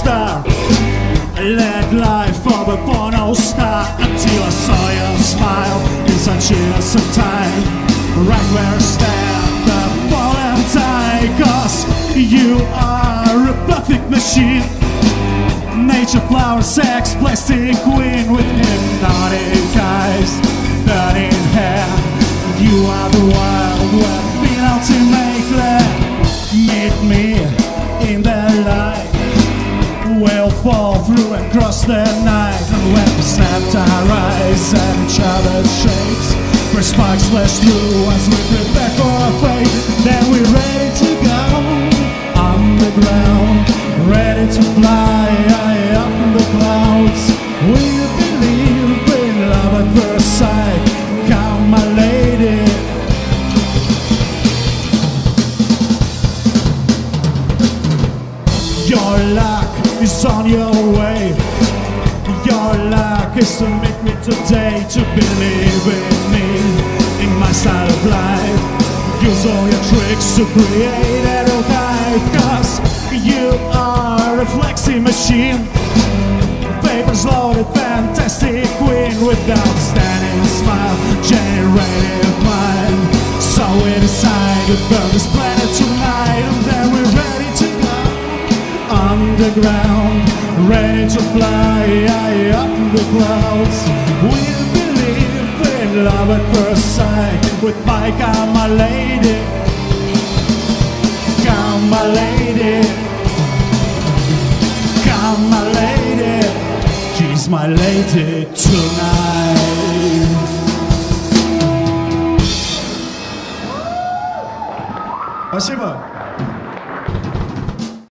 star. led life of a porno star until I saw your smile in such innocent time. Right where I stand, the tie, cause you are a perfect machine. Nature flower, sex, plastic queen with hypnotic eyes, burning hair. You are the wild one, out to make love. Meet me fall through and cross the night. And when we our eyes at each other's shapes, where sparks flash through as we prepare for a fate, then we're ready to go on the ground, ready to fly is on your way. Your luck is to make me today, to believe in me, in my style of life. Use all your tricks to create a life, cause you are a flexi machine. Papers loaded, fantastic queen with outstanding smile, generative mind. So we decided to burn this planet tonight, underground, ready to fly high up in the clouds. We believe in love at first sight with my come my lady, come my lady, come my lady. She's my lady tonight. Спасибо.